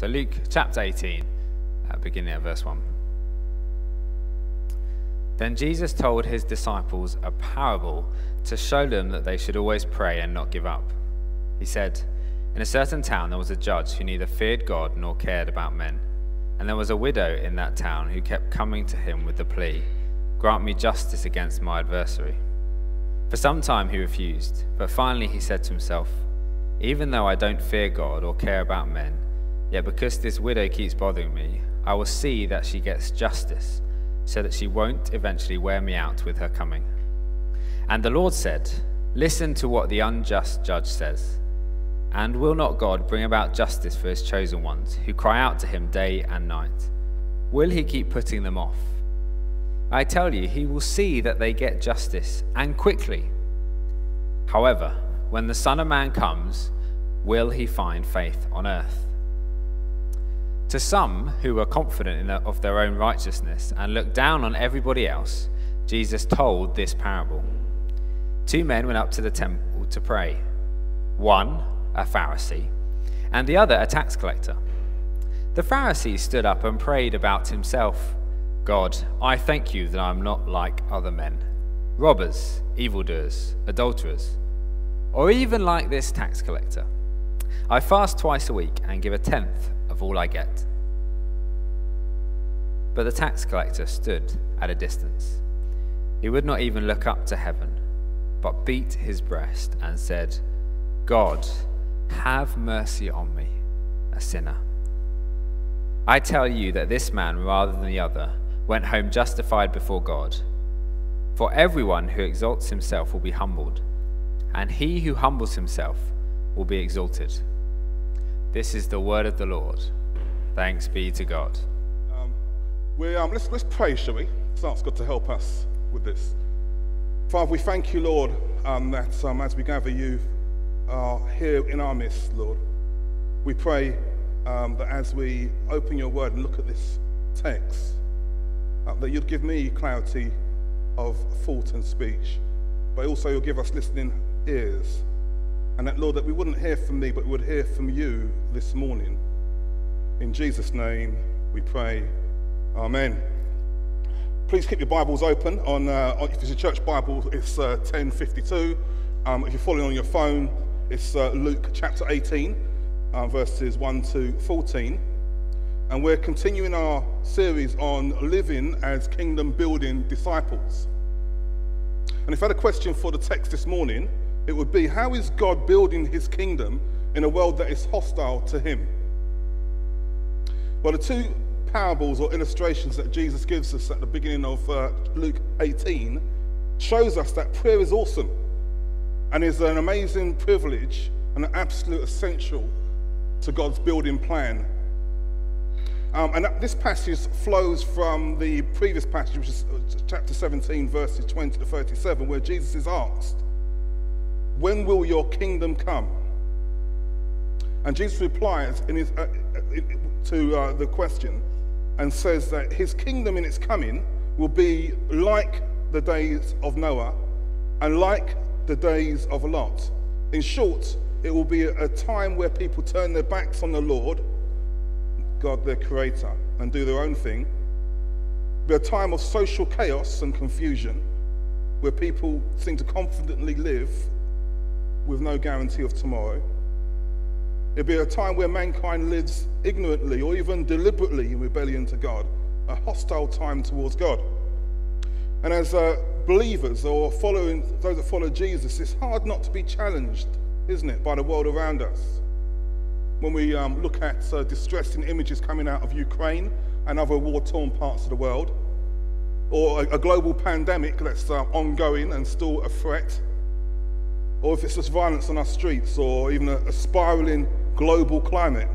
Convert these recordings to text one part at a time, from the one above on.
So, Luke chapter 18, uh, beginning at verse 1. Then Jesus told his disciples a parable to show them that they should always pray and not give up. He said, In a certain town there was a judge who neither feared God nor cared about men. And there was a widow in that town who kept coming to him with the plea, Grant me justice against my adversary. For some time he refused, but finally he said to himself, Even though I don't fear God or care about men, yet because this widow keeps bothering me, I will see that she gets justice, so that she won't eventually wear me out with her coming. And the Lord said, Listen to what the unjust judge says. And will not God bring about justice for his chosen ones, who cry out to him day and night? Will he keep putting them off? I tell you, he will see that they get justice, and quickly. However, when the Son of Man comes, will he find faith on earth? To some who were confident of their own righteousness and looked down on everybody else, Jesus told this parable. Two men went up to the temple to pray one, a Pharisee, and the other, a tax collector. The Pharisee stood up and prayed about himself. God, I thank you that I am not like other men, robbers, evildoers, adulterers, or even like this tax collector. I fast twice a week and give a tenth of all I get. But the tax collector stood at a distance. He would not even look up to heaven, but beat his breast and said, God, have mercy on me, a sinner. I tell you that this man, rather than the other, went home justified before God. For everyone who exalts himself will be humbled, and he who humbles himself will be exalted. This is the word of the Lord. Thanks be to God. Um, we, um, let's, let's pray, shall we? Ask God to help us with this. Father, we thank you, Lord, um, that um, as we gather, you are here in our midst, Lord. We pray um, that as we open your word and look at this text, uh, that you'd give me clarity of thought and speech, but also you'll give us listening ears. And that, Lord, that we wouldn't hear from me, but would hear from you this morning. In Jesus' name we pray. Amen. Please keep your Bibles open. On, uh, if it's a church Bible, it's uh, 1052. Um, if you're following on your phone, it's uh, Luke chapter 18, uh, verses 1 to 14 and we're continuing our series on living as kingdom building disciples. And if I had a question for the text this morning, it would be how is God building his kingdom in a world that is hostile to him? Well, the two parables or illustrations that Jesus gives us at the beginning of uh, Luke 18 shows us that prayer is awesome and is an amazing privilege and an absolute essential to God's building plan um, and this passage flows from the previous passage, which is uh, chapter 17, verses 20 to 37, where Jesus is asked, When will your kingdom come? And Jesus replies his, uh, uh to uh, the question and says that his kingdom in its coming will be like the days of Noah and like the days of Lot. In short, it will be a time where people turn their backs on the Lord God, their creator, and do their own thing. It'll Be a time of social chaos and confusion where people seem to confidently live with no guarantee of tomorrow. It'll be a time where mankind lives ignorantly or even deliberately in rebellion to God, a hostile time towards God. And as uh, believers or following those that follow Jesus, it's hard not to be challenged, isn't it, by the world around us when we um, look at uh, distressing images coming out of Ukraine and other war torn parts of the world, or a, a global pandemic that's uh, ongoing and still a threat, or if it's just violence on our streets, or even a, a spiraling global climate,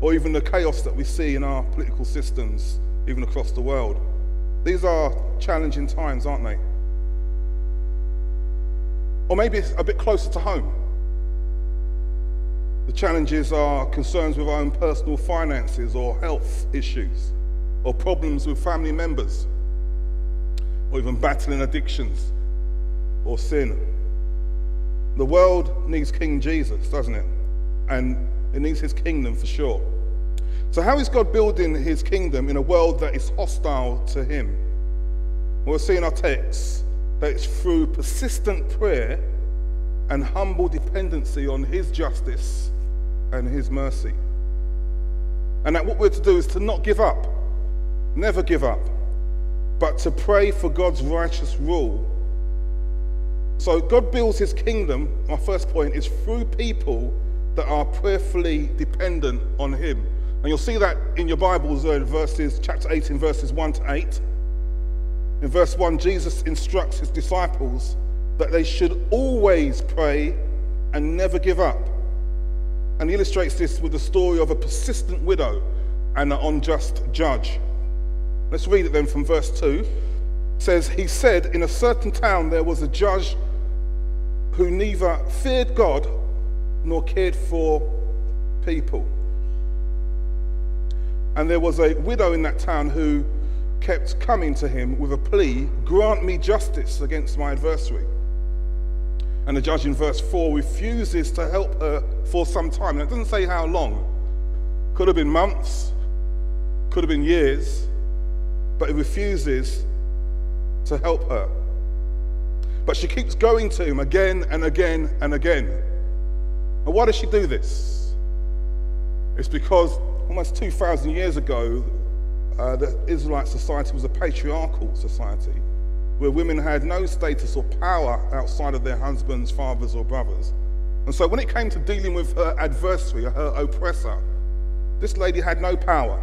or even the chaos that we see in our political systems, even across the world. These are challenging times, aren't they? Or maybe it's a bit closer to home. The challenges are concerns with our own personal finances or health issues, or problems with family members, or even battling addictions or sin. The world needs King Jesus, doesn't it? And it needs his kingdom for sure. So, how is God building his kingdom in a world that is hostile to him? Well, see in our text that it's through persistent prayer and humble dependency on his justice and his mercy. And that what we're to do is to not give up, never give up, but to pray for God's righteous rule. So God builds his kingdom, my first point, is through people that are prayerfully dependent on him. And you'll see that in your Bibles in verses, chapter 18, verses 1 to 8. In verse 1, Jesus instructs his disciples that they should always pray and never give up. And he illustrates this with the story of a persistent widow and an unjust judge. Let's read it then from verse 2. It says, He said, In a certain town there was a judge who neither feared God nor cared for people. And there was a widow in that town who kept coming to him with a plea grant me justice against my adversary. And the judge in verse 4 refuses to help her for some time. And it doesn't say how long. Could have been months, could have been years, but he refuses to help her. But she keeps going to him again and again and again. And why does she do this? It's because almost 2,000 years ago, uh, the Israelite society was a patriarchal society where women had no status or power outside of their husbands, fathers, or brothers. And so when it came to dealing with her adversary, her oppressor, this lady had no power.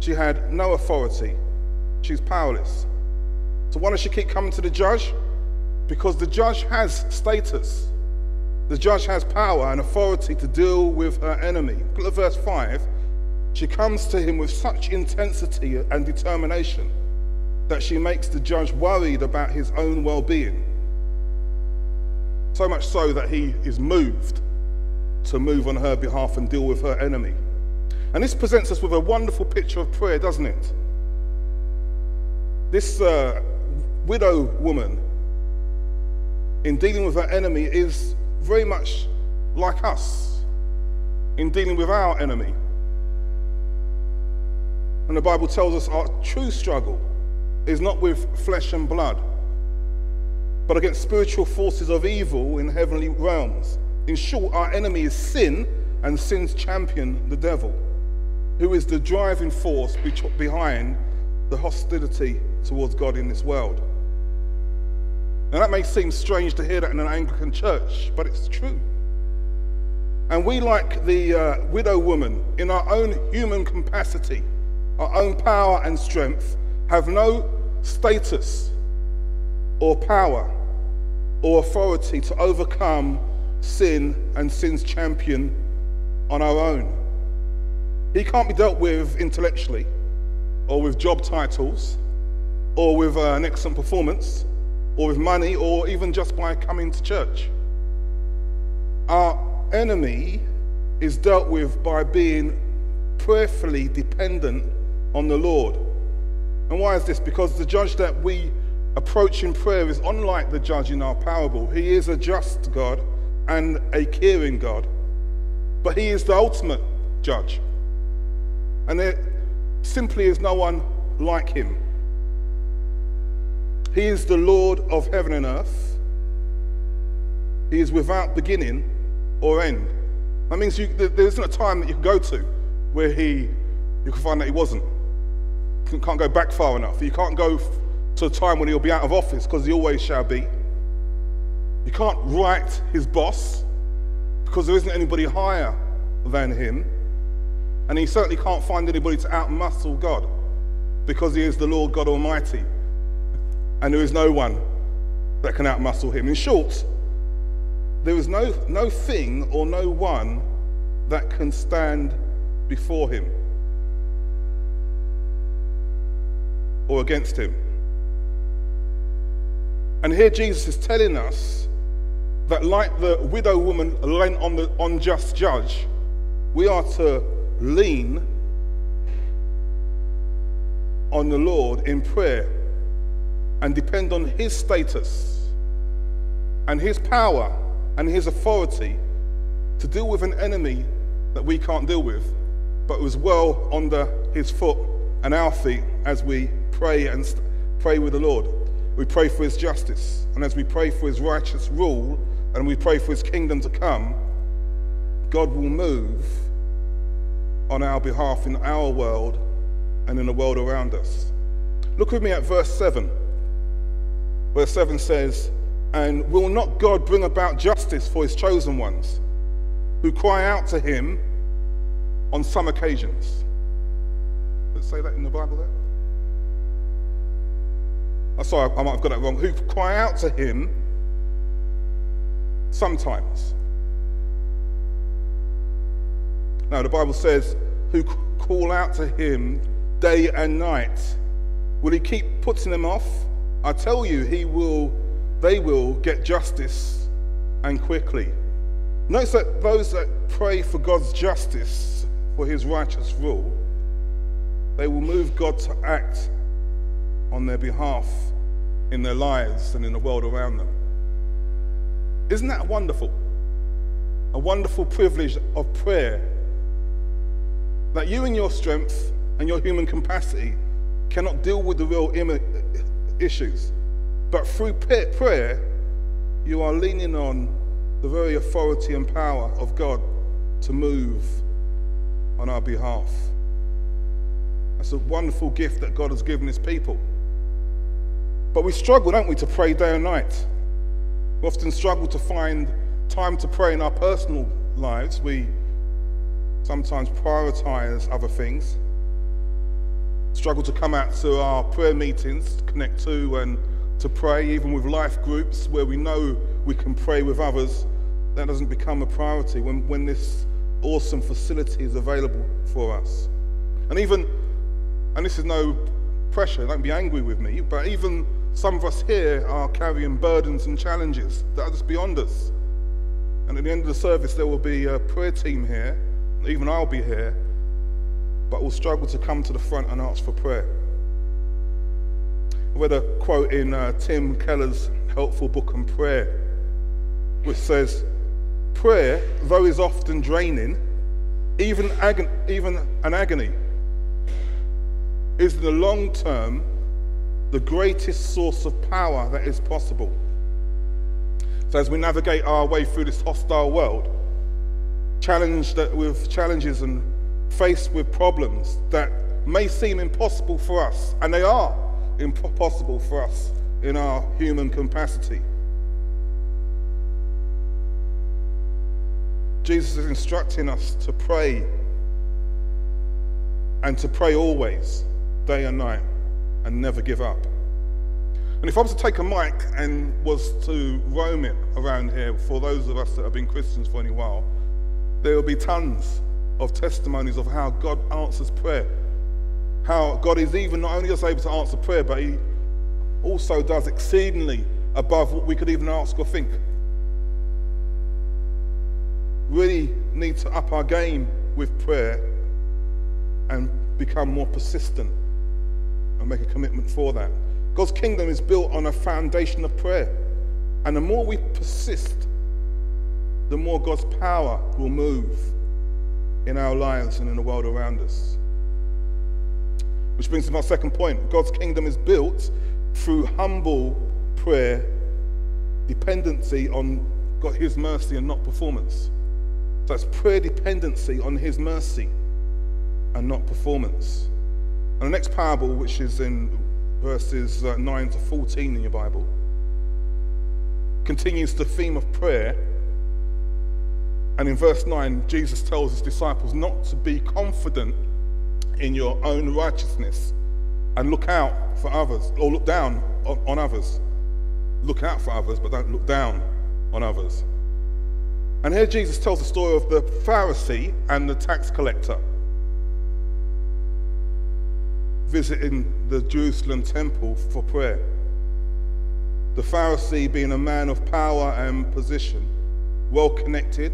She had no authority. She's powerless. So why does she keep coming to the judge? Because the judge has status. The judge has power and authority to deal with her enemy. Look at verse 5. She comes to him with such intensity and determination that she makes the judge worried about his own well being. So much so that he is moved to move on her behalf and deal with her enemy. And this presents us with a wonderful picture of prayer, doesn't it? This uh, widow woman, in dealing with her enemy, is very much like us in dealing with our enemy. And the Bible tells us our true struggle is not with flesh and blood, but against spiritual forces of evil in heavenly realms. In short, our enemy is sin and sin's champion, the devil, who is the driving force behind the hostility towards God in this world. Now, that may seem strange to hear that in an Anglican church, but it's true. And we, like the uh, widow woman, in our own human capacity, our own power and strength, have no status or power or authority to overcome sin and sin's champion on our own. He can't be dealt with intellectually or with job titles or with uh, an excellent performance or with money or even just by coming to church. Our enemy is dealt with by being prayerfully dependent on the Lord. And why is this? Because the judge that we approach in prayer is unlike the judge in our parable. He is a just God and a caring God, but he is the ultimate judge. And there simply is no one like him. He is the Lord of heaven and earth. He is without beginning or end. That means you, there isn't a time that you can go to where he, you can find that he wasn't You can't go back far enough. You can't go to a time when he'll be out of office because he always shall be. You can't write his boss because there isn't anybody higher than him. And he certainly can't find anybody to outmuscle God because he is the Lord God Almighty. And there is no one that can outmuscle him. In short, there is no, no thing or no one that can stand before him. or against him. And here Jesus is telling us that, like the widow woman lent on the unjust judge, we are to lean on the Lord in prayer and depend on his status and his power and his authority to deal with an enemy that we can't deal with, but was well under his foot and our feet as we pray and st- pray with the Lord. We pray for his justice, and as we pray for his righteous rule, and we pray for his kingdom to come, God will move on our behalf in our world and in the world around us. Look with me at verse 7. Verse 7 says, And will not God bring about justice for his chosen ones who cry out to him on some occasions? It say that in the Bible there? Oh, sorry, I might have got that wrong. Who cry out to him sometimes. Now, the Bible says, who call out to him day and night. Will he keep putting them off? I tell you, he will, they will get justice and quickly. Notice that those that pray for God's justice, for his righteous rule, they will move God to act on their behalf in their lives and in the world around them. Isn't that wonderful? A wonderful privilege of prayer that you in your strength and your human capacity cannot deal with the real issues. But through prayer, you are leaning on the very authority and power of God to move on our behalf. That's a wonderful gift that God has given his people. But we struggle, don't we, to pray day and night. We often struggle to find time to pray in our personal lives. We sometimes prioritize other things, struggle to come out to our prayer meetings, connect to and to pray, even with life groups where we know we can pray with others. That doesn't become a priority when, when this awesome facility is available for us. And even, and this is no pressure, don't be angry with me, but even some of us here are carrying burdens and challenges that are just beyond us. And at the end of the service, there will be a prayer team here even I'll be here, but will struggle to come to the front and ask for prayer. I read a quote in uh, Tim Keller's helpful book on prayer, which says, Prayer, though is often draining, even, agon- even an agony, is in the long term the greatest source of power that is possible. So, as we navigate our way through this hostile world, challenged with challenges and faced with problems that may seem impossible for us, and they are impossible for us in our human capacity. Jesus is instructing us to pray and to pray always, day and night, and never give up. And if I was to take a mic and was to roam it around here for those of us that have been Christians for any while, there will be tons of testimonies of how God answers prayer. How God is even not only just able to answer prayer, but He also does exceedingly above what we could even ask or think. Really need to up our game with prayer and become more persistent and make a commitment for that. God's kingdom is built on a foundation of prayer. And the more we persist the more God's power will move in our lives and in the world around us. Which brings to my second point God's kingdom is built through humble prayer, dependency on God, His mercy and not performance. So it's prayer dependency on His mercy and not performance. And the next parable, which is in verses uh, 9 to 14 in your Bible, continues the theme of prayer and in verse 9, Jesus tells his disciples not to be confident in your own righteousness and look out for others, or look down on, others. Look out for others, but don't look down on others. And here Jesus tells the story of the Pharisee and the tax collector visiting the Jerusalem temple for prayer. The Pharisee being a man of power and position, well connected,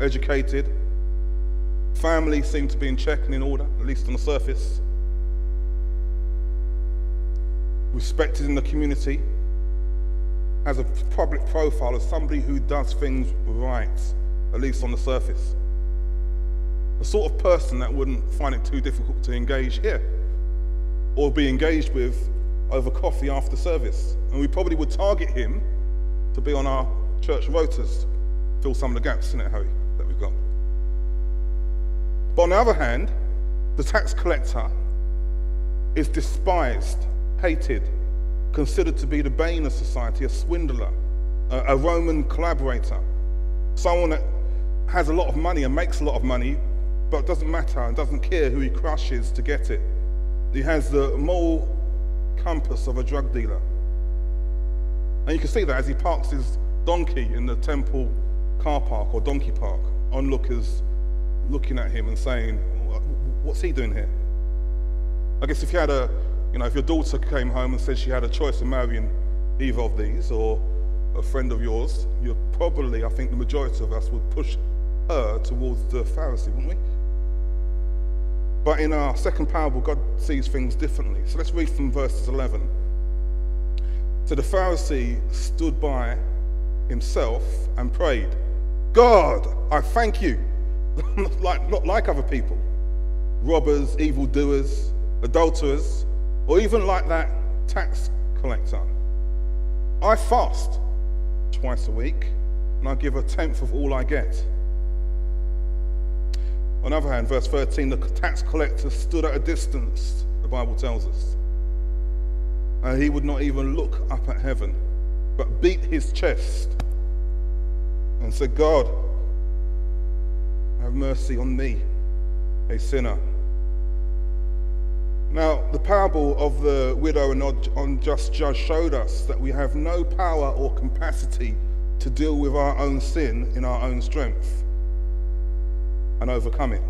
educated, family seem to be in check and in order, at least on the surface, respected in the community, has a public profile as somebody who does things right, at least on the surface. the sort of person that wouldn't find it too difficult to engage here or be engaged with over coffee after service. And we probably would target him to be on our church rotas, fill some of the gaps in it, Harry. But on the other hand, the tax collector is despised, hated, considered to be the bane of society, a swindler, a, a Roman collaborator, someone that has a lot of money and makes a lot of money, but doesn't matter and doesn't care who he crushes to get it. He has the moral compass of a drug dealer. And you can see that as he parks his donkey in the temple car park or donkey park, onlookers looking at him and saying, What's he doing here? I guess if you had a, you know, if your daughter came home and said she had a choice of marrying either of these or a friend of yours, you're probably, I think the majority of us would push her towards the Pharisee, wouldn't we? But in our second parable, God sees things differently. So let's read from verses 11. So the Pharisee stood by himself and prayed, God, I thank you. like, not like other people, robbers, evildoers, adulterers, or even like that tax collector. I fast twice a week and I give a tenth of all I get. On the other hand, verse 13, the tax collector stood at a distance, the Bible tells us. And he would not even look up at heaven, but beat his chest and said, God, have mercy on me, a sinner. Now, the parable of the widow and unjust judge showed us that we have no power or capacity to deal with our own sin in our own strength and overcome it.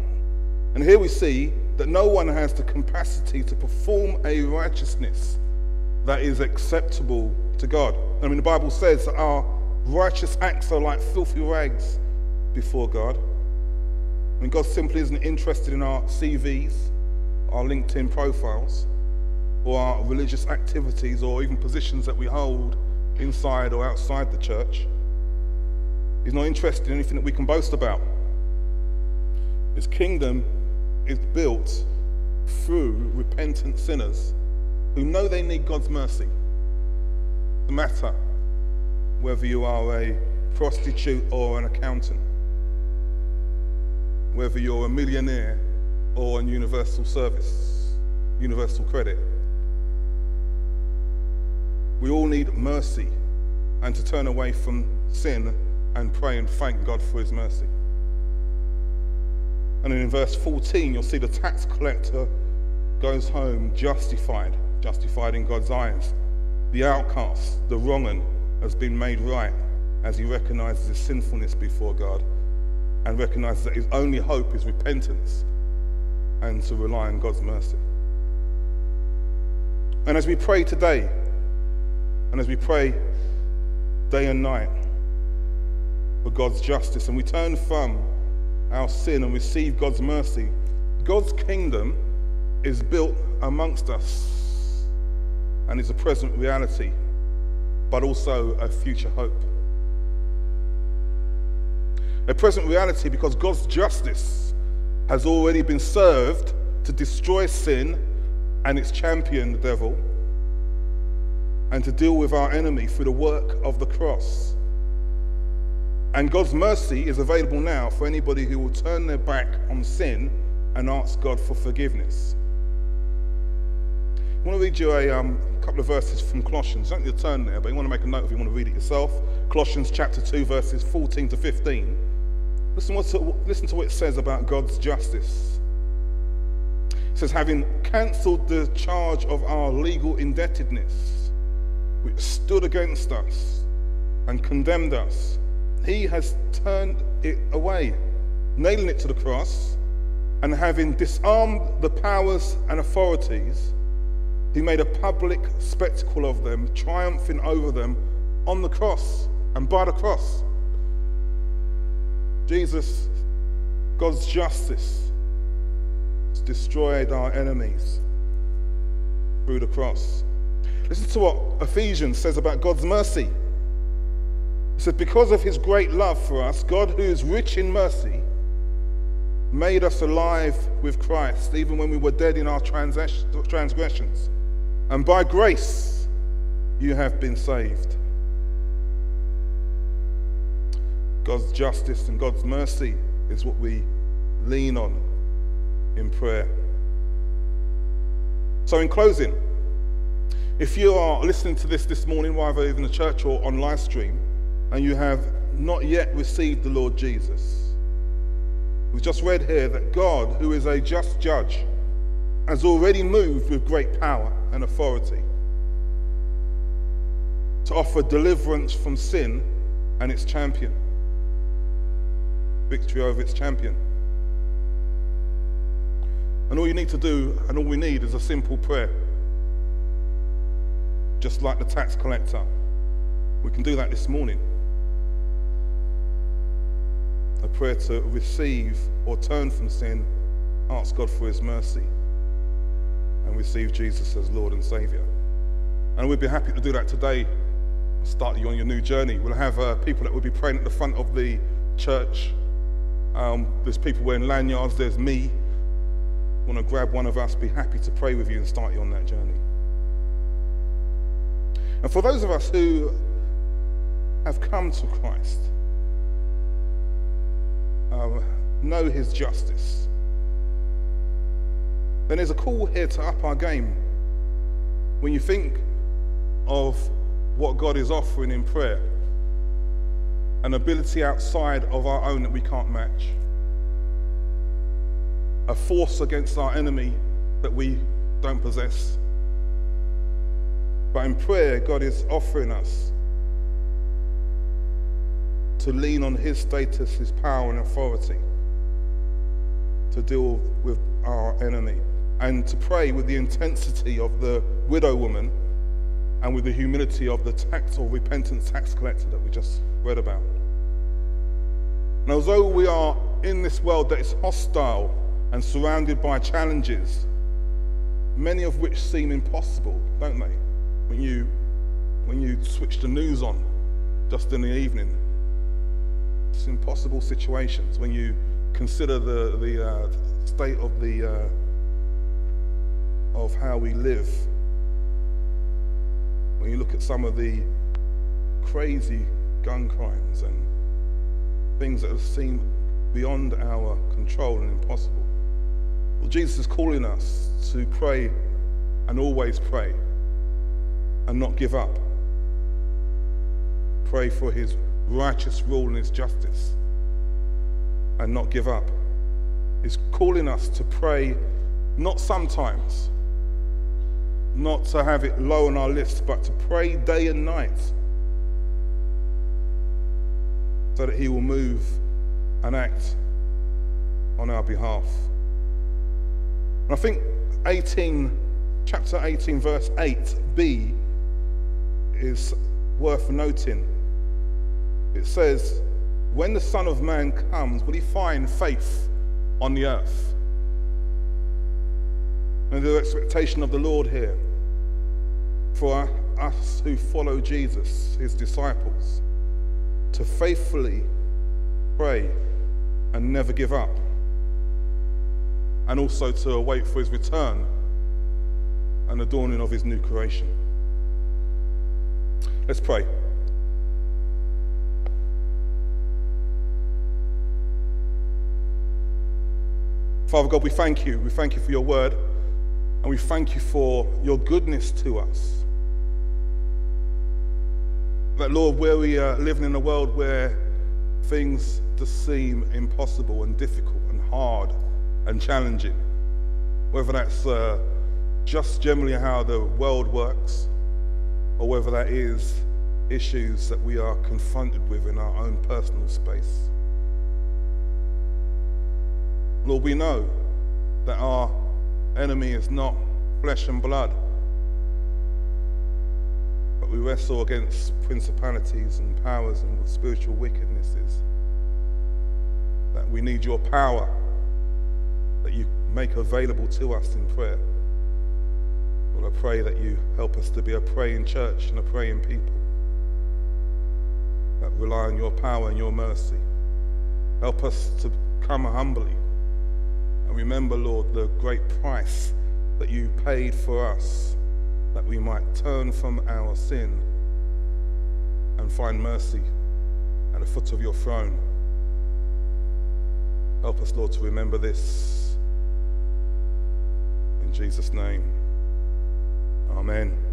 And here we see that no one has the capacity to perform a righteousness that is acceptable to God. I mean, the Bible says that our righteous acts are like filthy rags before God. Mean, God simply isn't interested in our CVs, our LinkedIn profiles, or our religious activities, or even positions that we hold inside or outside the church. He's not interested in anything that we can boast about. His kingdom is built through repentant sinners who know they need God's mercy. No matter whether you are a prostitute or an accountant, whether you're a millionaire or on universal service, universal credit. We all need mercy and to turn away from sin and pray and thank God for his mercy. And in verse 14, you'll see the tax collector goes home justified, justified in God's eyes. The outcast, the wrong one, has been made right as he recognizes his sinfulness before God and recognizes that his only hope is repentance and to rely on God's mercy. And as we pray today, and as we pray day and night for God's justice, and we turn from our sin and receive God's mercy, God's kingdom is built amongst us and is a present reality, but also a future hope. A present reality because God's justice has already been served to destroy sin and its champion, the devil, and to deal with our enemy through the work of the cross. And God's mercy is available now for anybody who will turn their back on sin and ask God for forgiveness. I want to read you a um, couple of verses from Colossians. Don't need to turn there, but you want to make a note if you want to read it yourself. Colossians chapter 2, verses 14 to 15. Listen, to, listen to what it says about God's justice. It says, having cancelled the charge of our legal indebtedness, which stood against us and condemned us he has turned it away, nailing it to the cross, and having disarmed the powers and authorities, he made a public spectacle of them, triumphing over them on the cross and by the cross. Jesus, God's justice, has destroyed our enemies through the cross. Listen to what Ephesians says about God's mercy. It says, Because of his great love for us, God, who is rich in mercy, made us alive with Christ, even when we were dead in our transgressions. And by grace, you have been saved. God's justice and God's mercy is what we lean on in prayer. So, in closing, if you are listening to this this morning, either in the church or on live stream, and you have not yet received the Lord Jesus, we've just read here that God, who is a just judge, has already moved with great power and authority to offer deliverance from sin and its champion, victory over its champion. And all you need to do, and all we need, is a simple prayer just like the tax collector. We can do that this morning. A prayer to receive or turn from sin, ask God for his mercy, and receive Jesus as Lord and Saviour. And we'd be happy to do that today. Start you on your new journey. We'll have uh, people that will be praying at the front of the church. Um, there's people wearing lanyards. There's me. Want to grab one of us? Be happy to pray with you and start you on that journey. And for those of us who have come to Christ, um, know his justice, then there's a call here to up our game. When you think of what God is offering in prayer, an ability outside of our own that we can't match, a force against our enemy that we don't possess. But in prayer, God is offering us to lean on His status, His power, and authority to deal with our enemy and to pray with the intensity of the widow woman and with the humility of the tax or repentant tax collector that we just read about. And although we are in this world that is hostile and surrounded by challenges, many of which seem impossible, don't they? when you when you switch the news on just in the evening. It's impossible situations when you consider the the uh, state of the uh, of how we live. When you look at some of the crazy gun crimes and things that have seemed beyond our control and impossible. Well, Jesus is calling us to pray and always pray and not give up. Pray for his righteous rule and his justice and not give up. He's calling us to pray not sometimes, not to have it low on our list, but to pray day and night so that he will move and act on our behalf. And I think 18, chapter 18, verse 8b is worth noting. It says, When the Son of Man comes, will he find faith on the earth? And the expectation of the Lord here for us who follow Jesus, his disciples, to faithfully pray and never give up, and also to await for his return and the dawning of his new creation. Let's pray. Father God, we thank you. We thank you for your word, and we thank you for your goodness to us. That, Lord, where we are living in a world where things just seem impossible and difficult and hard and challenging, whether that's uh, just generally how the world works, or whether that is issues that we are confronted with in our own personal space. Lord, we know that our enemy is not flesh and blood, but we wrestle against principalities and powers and spiritual wickednesses. That we need your power that you make available to us in prayer. Lord, I pray that you help us to be a praying church and a praying people that rely on your power and your mercy. Help us to come humbly And remember, Lord, the great price that you paid for us, that we might turn from our sin and find mercy at the foot of your throne. Help us, Lord, to remember this. In Jesus' name, Amen.